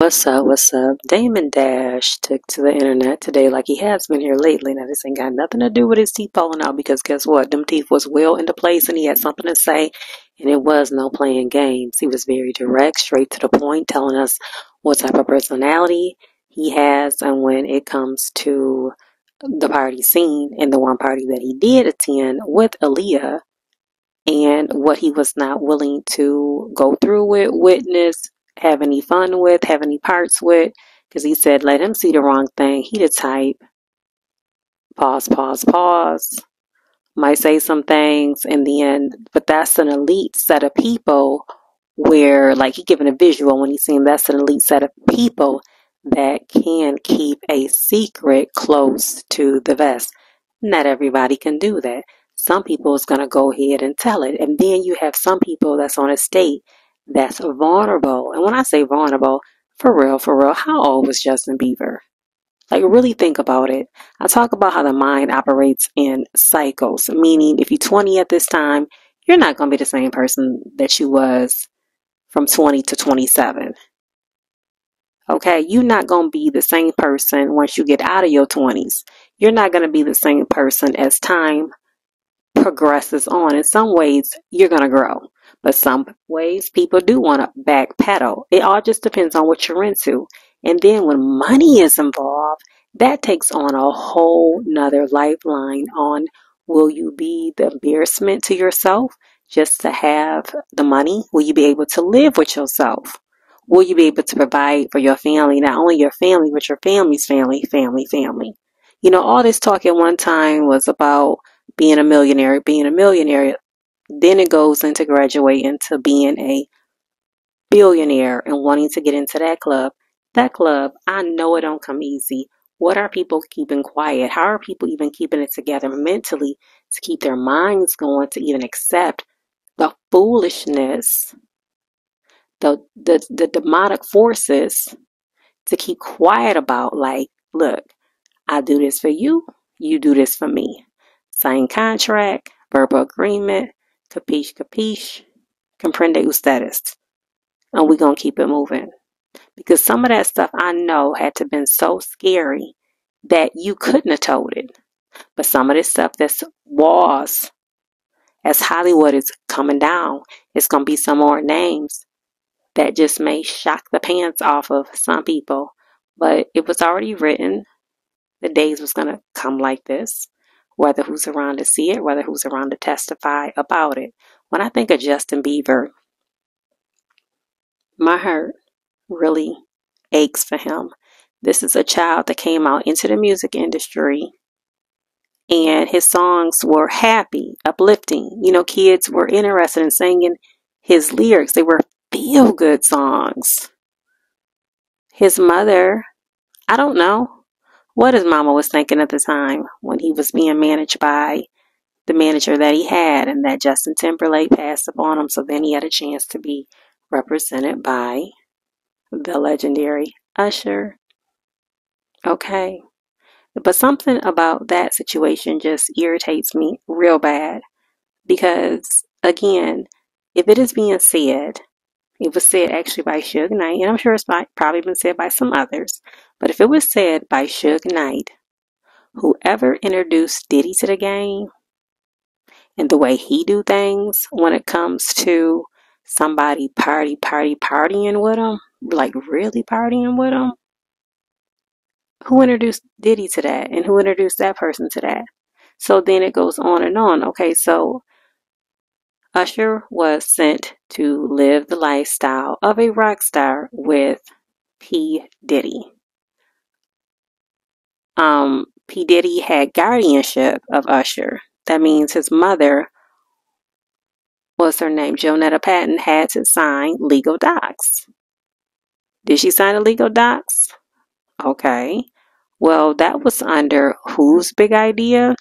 What's up? What's up? Damon Dash took to the internet today like he has been here lately. Now, this ain't got nothing to do with his teeth falling out because guess what? Them teeth was well into place and he had something to say, and it was no playing games. He was very direct, straight to the point, telling us what type of personality he has. And when it comes to the party scene and the one party that he did attend with Aaliyah, and what he was not willing to go through with, witness, have any fun with, have any parts with, because he said, let him see the wrong thing. He the type, pause, pause, pause, might say some things in the end, but that's an elite set of people where, like, he giving a visual when he's saying that's an elite set of people that can keep a secret close to the vest. Not everybody can do that. Some people is going to go ahead and tell it. And then you have some people that's on a state that's vulnerable. And when I say vulnerable, for real, for real, how old was Justin Bieber? Like, really think about it. I talk about how the mind operates in cycles, meaning if you're 20 at this time, you're not going to be the same person that you was from 20 to 27. Okay, you're not going to be the same person once you get out of your 20s. You're not going to be the same person as time progresses on. In some ways, you're going to grow, but some ways people do want to backpedal. It all just depends on what you're into. And then when money is involved, that takes on a whole nother lifeline on will you be the embarrassment to yourself just to have the money? Will you be able to live with yourself? Will you be able to provide for your family, not only your family, but your family's family, family, family? You know, all this talk at one time was about being a millionaire, being a millionaire. Then it goes into graduating to being a billionaire and wanting to get into that club. That club, I know it don't come easy. What are people keeping quiet? How are people even keeping it together mentally to keep their minds going to even accept the foolishness, the the, the demonic forces to keep quiet about like, look, I do this for you, you do this for me. Sign contract, verbal agreement, capiche, capiche, comprende ustedes. And we're going to keep it moving. Because some of that stuff I know had to been so scary that you couldn't have told it. But some of this stuff that's was, as Hollywood is coming down, it's going to be some more names that just may shock the pants off of some people. But it was already written. The days was going to come like this whether who's around to see it, whether who's around to testify about it. When I think of Justin Bieber, my heart really aches for him. This is a child that came out into the music industry and his songs were happy, uplifting. You know, kids were interested in singing his lyrics. They were feel good songs. His mother, I don't know, what his mama was thinking at the time when he was being managed by the manager that he had and that Justin Timberlake passed upon him. So then he had a chance to be represented by the legendary Usher. Okay. But something about that situation just irritates me real bad because, again, if it is being said it was said actually by Suge Knight, and I'm sure it's probably been said by some others. But if it was said by Suge Knight, whoever introduced Diddy to the game and the way he do things when it comes to somebody party, party, partying with him, like really partying with him, who introduced Diddy to that and who introduced that person to that? So then it goes on and on. Okay, so Usher was sent to live the lifestyle of a rock star with P. Diddy. Um, P. Diddy had guardianship of Usher. That means his mother, what's her name? Jonetta Patton had to sign legal docs. Did she sign the legal docs? Okay. Well, that was under whose big idea?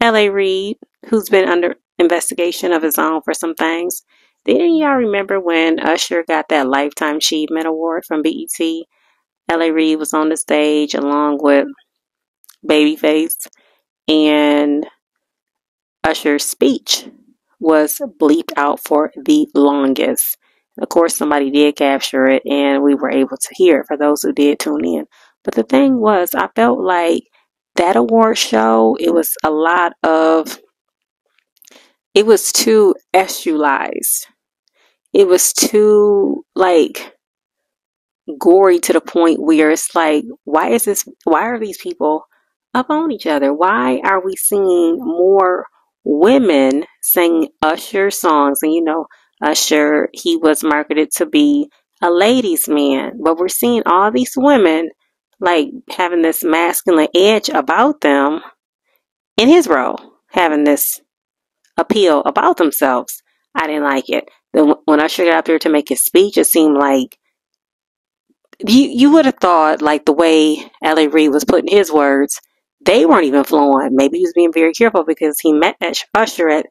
L.A. Reid, who's been under investigation of his own for some things. Didn't y'all remember when Usher got that Lifetime Achievement Award from BET? L.A. Reid was on the stage along with Babyface, and Usher's speech was bleeped out for the longest. Of course, somebody did capture it and we were able to hear it for those who did tune in. But the thing was, I felt like that award show, it was a lot of, it was too essualized. It was too, like, gory to the point where it's like, why is this, why are these people up on each other? Why are we seeing more women sing Usher songs? And you know, Usher, he was marketed to be a ladies' man, but we're seeing all these women like having this masculine edge about them in his role, having this appeal about themselves. I didn't like it. Then when Usher got up there to make his speech, it seemed like you you would have thought like the way L.A. Reid was putting his words, they weren't even flowing. Maybe he was being very careful because he met Usher at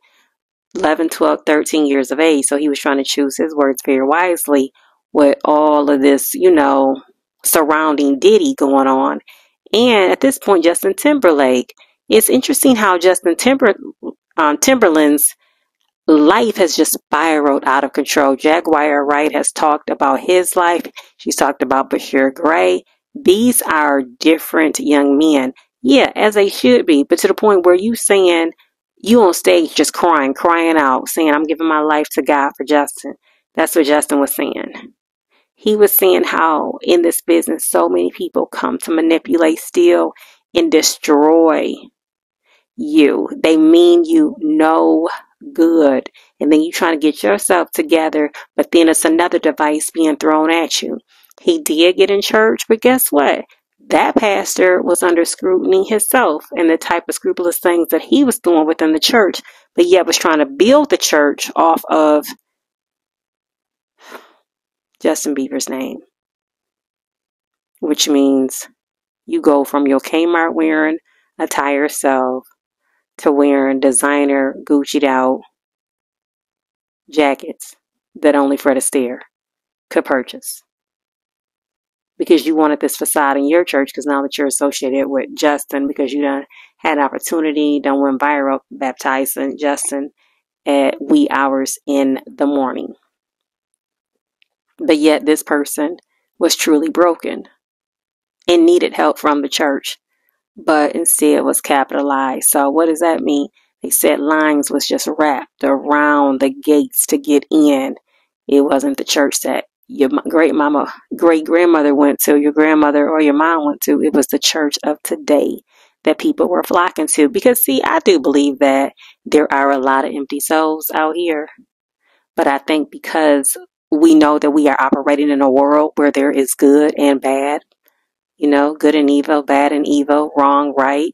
11, 12, 13 years of age. So he was trying to choose his words very wisely with all of this, you know, surrounding Diddy going on. And at this point, Justin Timberlake, it's interesting how Justin Timber, um, Timberland's life has just spiraled out of control. Jaguar Wright has talked about his life. She's talked about Bashir Gray. These are different young men. Yeah, as they should be, but to the point where you saying you on stage just crying, crying out, saying, I'm giving my life to God for Justin. That's what Justin was saying. He was saying how in this business so many people come to manipulate, steal, and destroy you. They mean you no good. And then you're trying to get yourself together, but then it's another device being thrown at you. He did get in church, but guess what? That pastor was under scrutiny himself and the type of scrupulous things that he was doing within the church, but yet was trying to build the church off of Justin Bieber's name. Which means you go from your Kmart wearing attire self to wearing designer Gucci'd out jackets that only Fred Astaire could purchase because you wanted this facade in your church because now that you're associated with Justin because you done had an opportunity, done went viral baptizing Justin at wee hours in the morning. But yet this person was truly broken and needed help from the church, but instead it was capitalized. So what does that mean? They said lines was just wrapped around the gates to get in. It wasn't the church that your great mama, great grandmother went to, your grandmother or your mom went to. It was the church of today that people were flocking to. Because, see, I do believe that there are a lot of empty souls out here. But I think because we know that we are operating in a world where there is good and bad, you know, good and evil, bad and evil, wrong, right,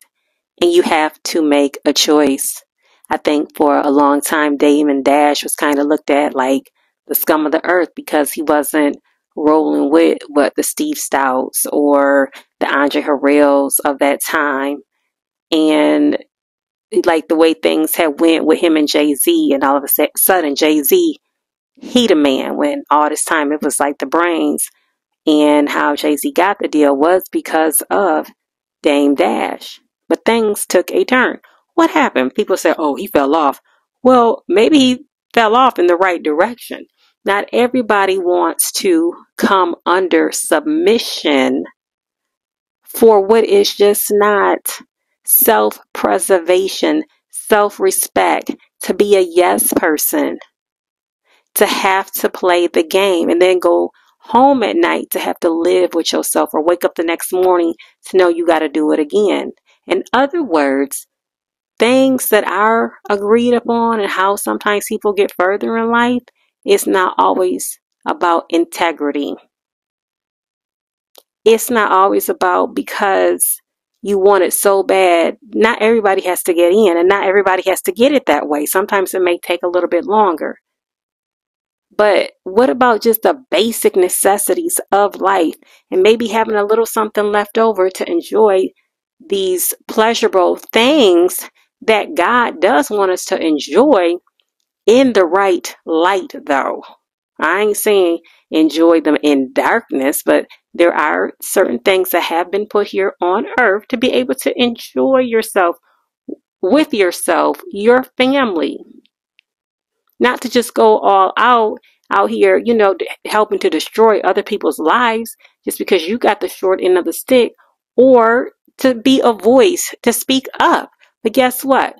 and you have to make a choice. I think for a long time, Damon Dash was kind of looked at like the scum of the earth because he wasn't rolling with what the Steve Stouts or the Andre Harrells of that time. And like the way things had went with him and Jay-Z and all of a sudden Jay-Z, he the man when all this time it was like the brains and how Jay-Z got the deal was because of Dame Dash. But things took a turn. What happened? People said, oh, he fell off. Well, maybe he fell off in the right direction. Not everybody wants to come under submission for what is just not self preservation, self respect, to be a yes person, to have to play the game and then go home at night to have to live with yourself or wake up the next morning to know you got to do it again. In other words, things that are agreed upon and how sometimes people get further in life it's not always about integrity. It's not always about because you want it so bad. Not everybody has to get in, and not everybody has to get it that way. Sometimes it may take a little bit longer. But what about just the basic necessities of life and maybe having a little something left over to enjoy these pleasurable things that God does want us to enjoy in the right light, though. I ain't saying enjoy them in darkness, but there are certain things that have been put here on earth to be able to enjoy yourself with yourself, your family. Not to just go all out out here, you know, helping to destroy other people's lives just because you got the short end of the stick or to be a voice to speak up. But guess what?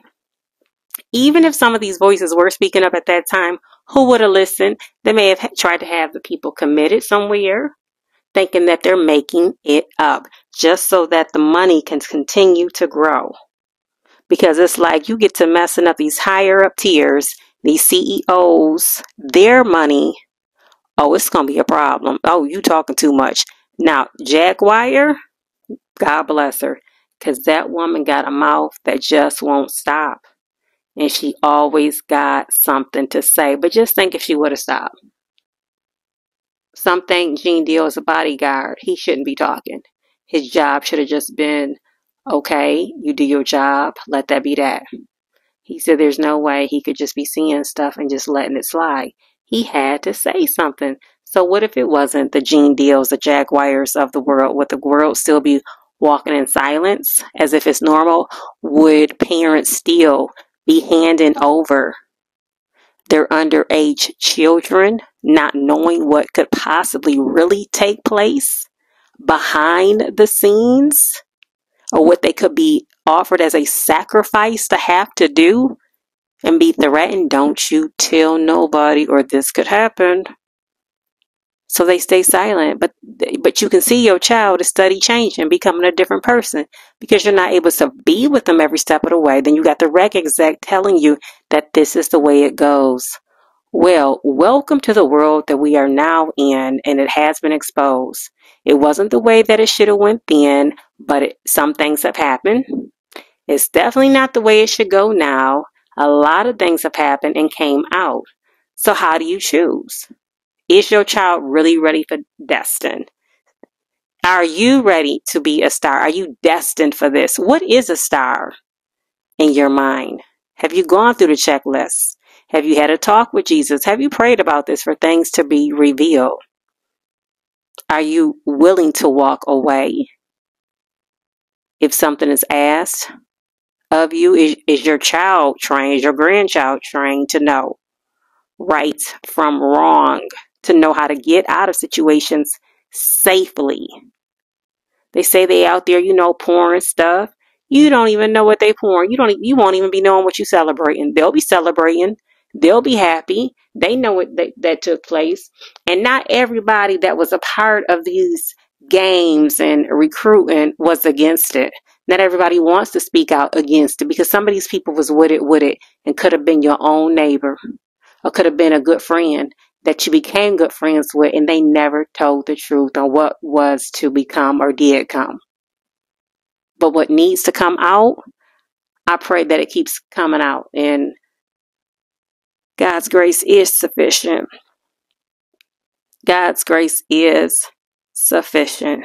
Even if some of these voices were speaking up at that time, who would have listened? They may have tried to have the people committed somewhere, thinking that they're making it up just so that the money can continue to grow. Because it's like you get to messing up these higher up tiers, these CEOs, their money. Oh, it's going to be a problem. Oh, you talking too much. Now, Jaguar, God bless her, because that woman got a mouth that just won't stop. And she always got something to say. But just think if she would have stopped. Some think Gene Deal is a bodyguard. He shouldn't be talking. His job should have just been, okay, you do your job, let that be that. He said there's no way he could just be seeing stuff and just letting it slide. He had to say something. So what if it wasn't the Gene Deals, the Jaguars of the world? Would the world still be walking in silence as if it's normal? Would parents still be handing over their underage children, not knowing what could possibly really take place behind the scenes or what they could be offered as a sacrifice to have to do and be threatened. Don't you tell nobody or this could happen. So they stay silent, but but you can see your child is study changing, becoming a different person because you're not able to be with them every step of the way. Then you got the rec exec telling you that this is the way it goes. Well, welcome to the world that we are now in, and it has been exposed. It wasn't the way that it should have went then, but it, some things have happened. It's definitely not the way it should go now. A lot of things have happened and came out. So how do you choose? Is your child really ready for destined? Are you ready to be a star? Are you destined for this? What is a star in your mind? Have you gone through the checklist? Have you had a talk with Jesus? Have you prayed about this for things to be revealed? Are you willing to walk away? If something is asked of you, is, is your child trained, is your grandchild trained to know right from wrong, to know how to get out of situations safely? They say they out there, you know, pouring stuff. You don't even know what they pouring. You don't. You won't even be knowing what you're celebrating. They'll be celebrating They'll be happy. They know it that, that took place. And not everybody that was a part of these games and recruiting was against it. Not everybody wants to speak out against it because some of these people was with it with it and could have been your own neighbor or could have been a good friend that you became good friends with and they never told the truth on what was to become or did come. But what needs to come out, I pray that it keeps coming out and God's grace is sufficient. God's grace is sufficient.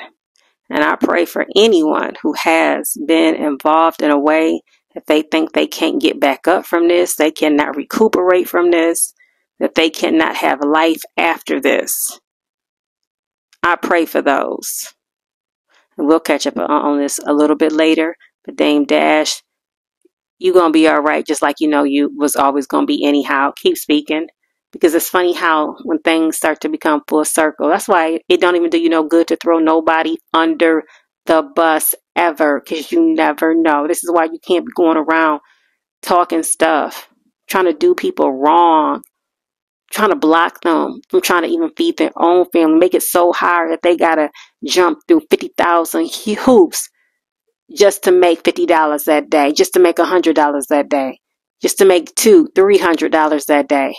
And I pray for anyone who has been involved in a way that they think they can't get back up from this, they cannot recuperate from this, that they cannot have life after this. I pray for those. And we'll catch up on this a little bit later. But Dame Dash you're gonna be all right, just like you know you was always gonna be anyhow. Keep speaking. Because it's funny how when things start to become full circle, that's why it don't even do you no good to throw nobody under the bus ever, because you never know. This is why you can't be going around talking stuff, trying to do people wrong, trying to block them from trying to even feed their own family, make it so hard that they gotta jump through 50,000 hoops just to make $50 that day, just to make $100 that day, just to make two, $300 that day.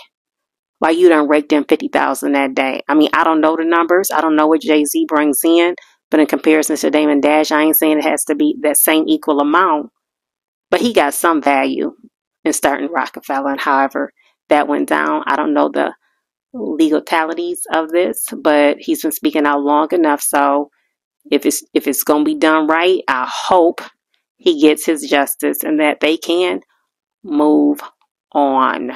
Why you done raked in 50000 that day. I mean, I don't know the numbers. I don't know what Jay-Z brings in. But in comparison to Damon Dash, I ain't saying it has to be that same equal amount. But he got some value in starting Roc-A-Fella. And however that went down, I don't know the legalities of this, but he's been speaking out long enough. So if it's if it's going to be done right, I hope he gets his justice and that they can move on.